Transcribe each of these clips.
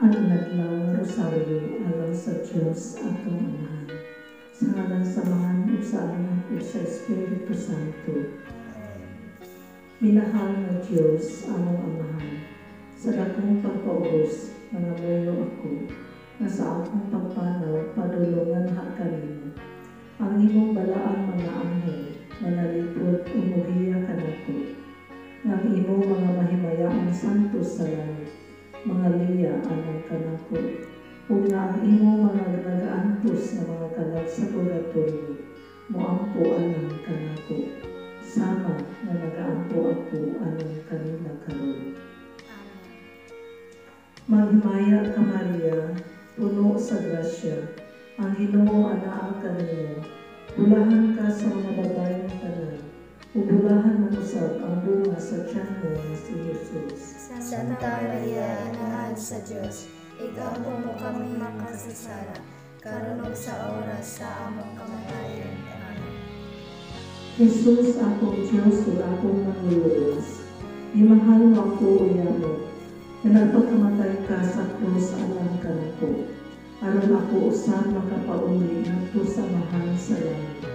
ang inadlaw nga rosaryo alang sa Diyos atong Amahan. Sa ngalan sa mga ug sa anak ug sa Espiritu Santo. Minahal na Diyos among Amahan. Sa dakong pagpaubos, mangamuyo ako, na sa akong pagpanaw, padulungan ha kanimo. Ang imong balaang mga anghel, manalipod umuhiya kanako. Ng imong mga mahimayaang santo sa langit, mga liya anang kanako. Ug nga ang imong mga nagaantos na mga kalag sa purgatorio, moampo anang kanako. Sama na nagaampo ako anang kanila karon. Maghimaya ka Maria, puno sa grasya, ang Ginoo anaa kanimo. Bulahan ka sa mga babae Jesus. Santa Maria, Inahan sa Diyos, igapo mo kami makasasala, karon ug sa oras sa among kamatayon. Amen. Jesus akong Diyos ug akong nangululos. Imahal mo ako uyamo, na nagpagkamatay ka sa krus alang kanako. Aron ako usab makapauli ngadto sa mahal sa langit.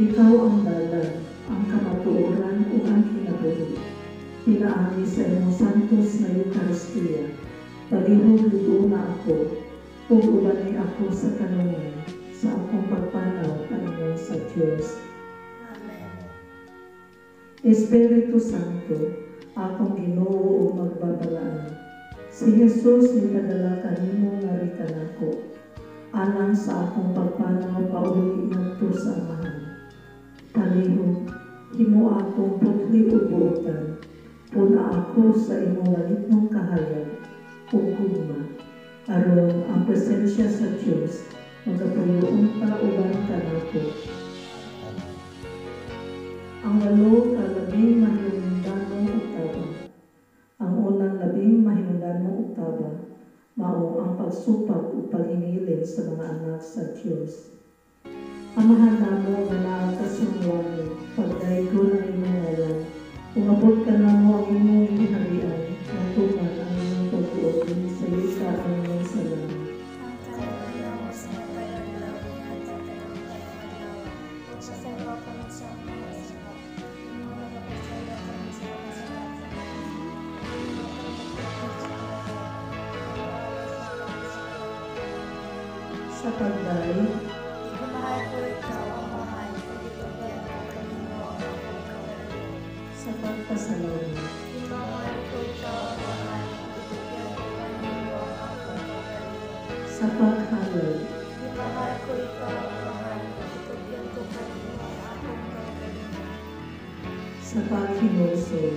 Ikaw ang dalan, ang kamatuoran ug ang kinabuhi. Pinaagi sa imong santos na Eucharistia. Palihog na ako, ug ubanay ako sa kanunay, sa akong pagpanaw Panginoon sa Diyos. Amen. Espiritu Santo, akong Ginoo ug magbabalaan. Si Jesus ni padala kanimo nga rikanako. Alang sa akong pagpanaw pauli ngadto sa amahan. Palihog, himo akong putli ug Puna ako sa imong langitnong kahayag ug gugma. Aron ang presensya sa Dios magapuyoon pa uban kanako. Ang walo ka labing mahinundanong oktaba. Ang unang labing mahinundanong oktaba, mao ang pagsupag o paghingilin sa mga anak sa Diyos. Amahan naa ka sa langit, pagdaygo ng imong ngalan, umabot ka na mo ang imong giharian, natuman ang imong pagtuot sa yuta ang imong sa langit. Ang kalagayan mo sa pagkakalaw kanino ang akong kawalan. sa paghinusol,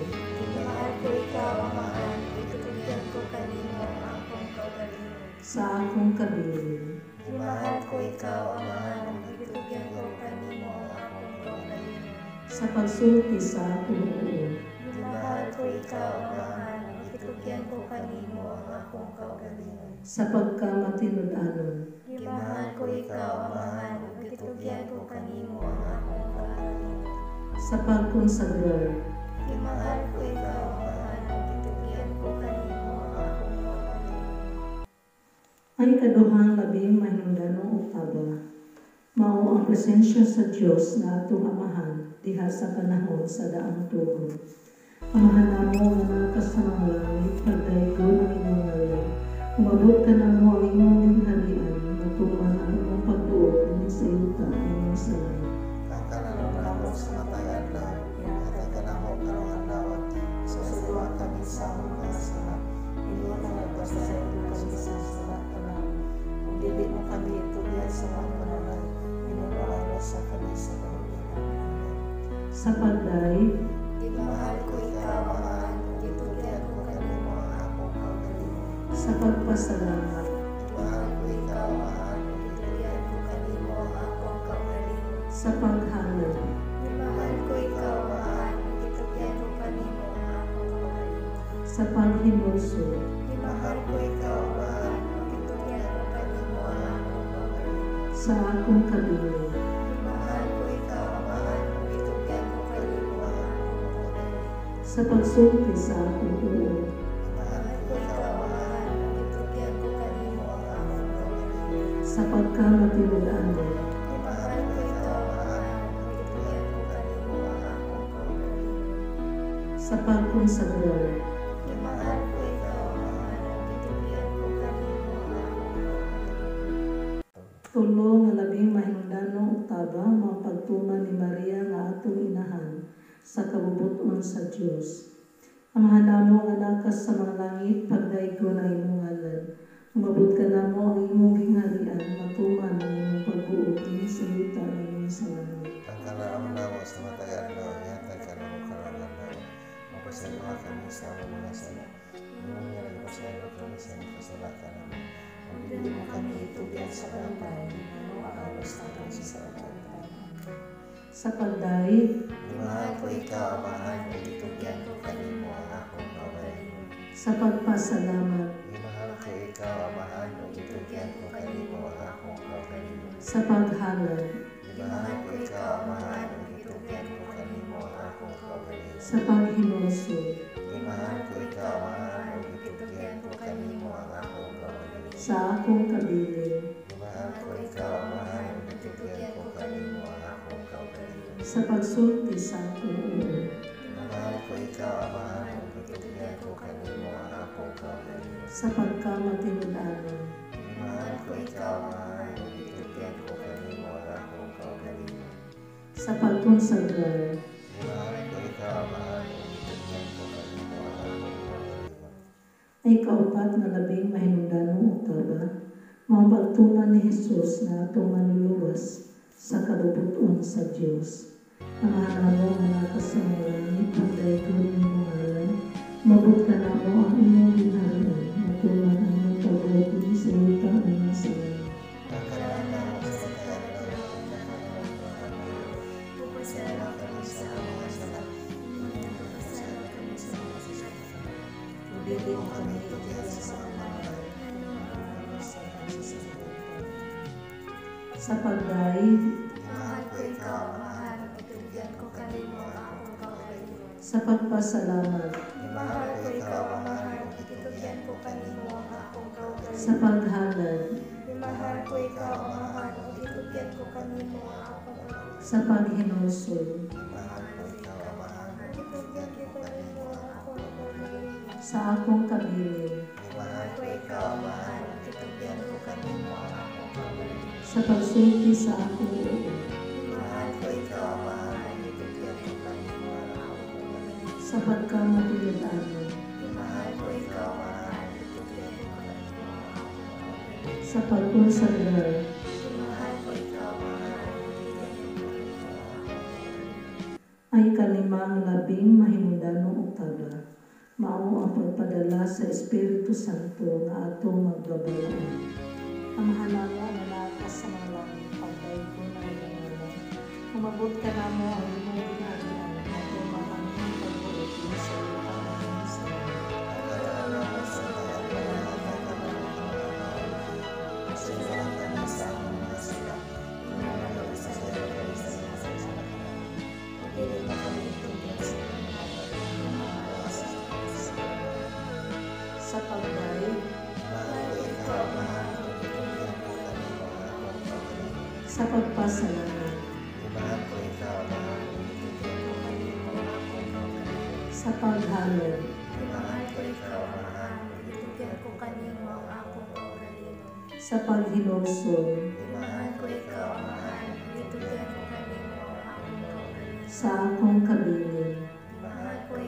Mahal ko ikaw ang mahal, itutugyan ko kanino ang akong kaugalingon. sa akong kabilin, Mahal ko ikaw ang mahal, itutugyan ko kanino ang akong kaugalingon. sa pagsulti sa akong ulo, Mahal ko ikaw ang mahal, itutugyan ko kanino ang akong kaugalingon. sa pagkamatinud-anon, Mahal ko ikaw ang mahal, itutugyan ko kanino ang akong kaugalingon. sa pagkonsagrar, Mahal ko ikaw ang mahal, itutugyan ko kanino ang akong kaugalingon. ang ikaduhang labing mahinundanong oktaba, mao ang presensya sa Dios na atong amahan diha sa panahon sa daang tugon. Naa ka sa mga langit, pagdaygo ang imong ngalan. Umabot ka na ikaw, mahal, itutugyan ko kanino ang akong kaugalingon. sa pagsulti sa akong ulo, sa pagkamatinulaan mo. Imahal ko ikaw, Amahan, itugyan ko kanimo ang akong kaugalingon. sa pagkonsagrar, Imahal ko ikaw, Amahan, itugyan ko kanimo ang akong kaugalingon. tulo nga labing mahinungdanong oktaba mga pagtuman ni Maria nga atong inahan sa kabubuton sa Dios. Amahan namo nga nakas sa mga langit pagdaigo na imong ngalan. Umabot ka namo ang imong gingharian matuman ang imong pagbuot ni sa yuta na imong sa langit. Ang kalaang namo sa matagal na yata ka na mo na mapasalamat kami sa among mga sala. Nung nga nagpasalamat kami sa mga kasalakan. Ang bili mo kami itugyan sa ang alas na kami sa bantay. Sa pagdaig, Imahal ko ikaw, amahan, ug itugyan ko kanimo ang akong kaugalingon. sa pagpasalamat, sa Sepanghiloso Sa akong kabilin Sa pagsulti sa akong ulo Imahal ko ikaw, amahan, ug itugyan ko kanimo ang akong kaugalingon. sa pagkamatinudanon, Imahal ko ikaw, amahan, ug itugyan ko kanimo ang akong kaugalingon. sa pagkonsagrar, Imahal ko ikaw, amahan, ug itugyan ko kanimo ang akong kaugalingon. ay kaupat nga labing mahinungdanong oktaba, mga pagtuman ni Jesus na atong manluluwas sa kabubuton sa Dios. Ang hanamo nga nakas sa mga langit, pagdaigo ni imong ngalan, mabot ka ang ginharian, matuman ang na imong sa langit. Ang mo tagal Pasalamat kami sa mga sala. Bibili mo kami sa Sa pagdaig, sa pagpasalamat, Imahal ko ikaw, amahan, itugyan ko kanimo ang akong kaugalingon. sa paghalad, Imahal ko ikaw, Amahan, itugyan ko kanimo ang akong kaugalingon. sa paghinusod, Imahal ko ikaw, amahan, itugyan ko kanimo ang akong kaugalingon. sa akong kabilin, Imahal ko ikaw, amahan, itugyan ko kanimo ang akong kaugalingon. sa pagsulti sa akong ulo, ko kanimo ang akong kaugalingon. ay kalimang labing mahinungdanong oktaba, mao ang pagpadala sa Espiritu Santo nga atong magbabalaan. Ang hanamo nga nakas sa mga langit, pagdaigo na ngalan. Umabot ka namo ang imong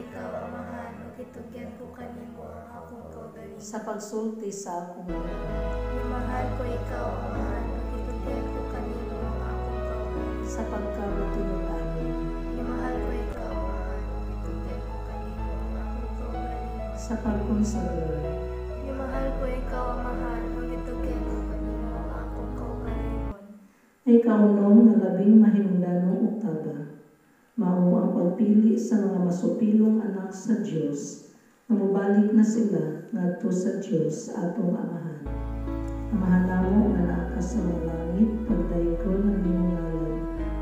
ikaw, Amahan, itugyan ko kanimo ang akong kaugalingon. sa pagsulti sa akong ulo, sa pagkamatinudanon, Mahal ko ikaw, Amahan, itugyan ko kanimo ang akong kaugalingon. sa pagkonsagrar, Mahal ko ikaw, Amahan, itugyan ko kanimo ang akong kaugalingon. ay kaunong nga labing mahinungdanong oktaba, mao ang pagpili sa mga masupilong anak sa Dios nga mobalik na sila ngadto sa Dios atong amahan. Amahan namo nga naa sa mga langit, pagdaigo ng imong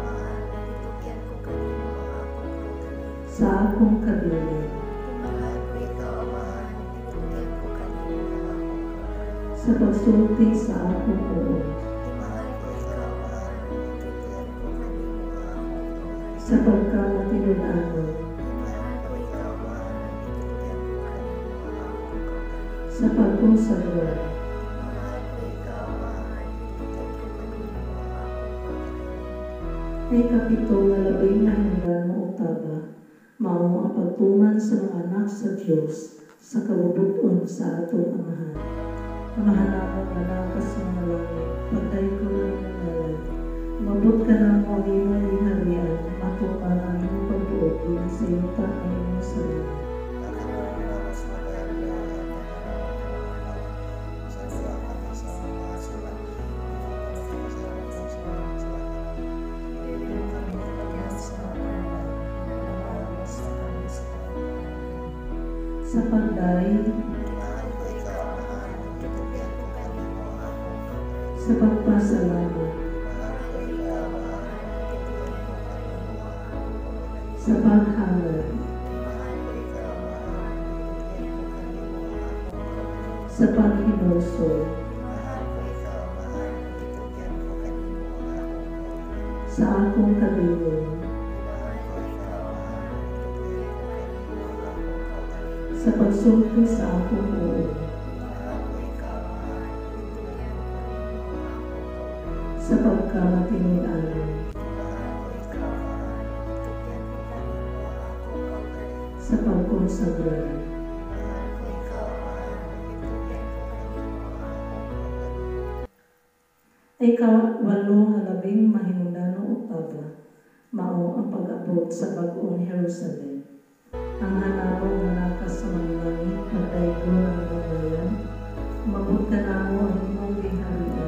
mahal, bibigyan ko kanimo ang akong kaugalingon. sa pagsulti sa akong uong, Mahal ko ikaw, ang akong kaugalingon. ay kapito nga labing na hanggan mo otaba, mao ang pagtuman sa mga anak sa Dios sa kabubuton sa atong amahan. Amahan namo nga nakas sa mga langit, pagday ko ng ngalan. Mabot ka na mo ang imong liharian, matuman ang imong pagbuot, din sa yuta ang imong salamat. Sa pagday, sa pagpasalamat, sa paghalad, sa paghinusol, sa akong sa pagsulti sa akong uong, sa pagkamatinudanon, sa pagkonsagra, ay kawalo nga labing mahinungdano utaba, mao ang pag-abot sa bag-ong Jerusalem. Ang hanapon nga nakas sa mga langit, pagdaygo ng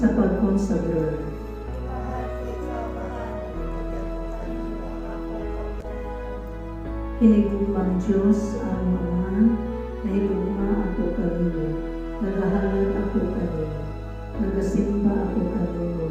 sa pagkonsagra, hinigugmang Diyos ang Ama, nahigugma ako kanino, nagahalad ako kanino, nagasimba ako kanino,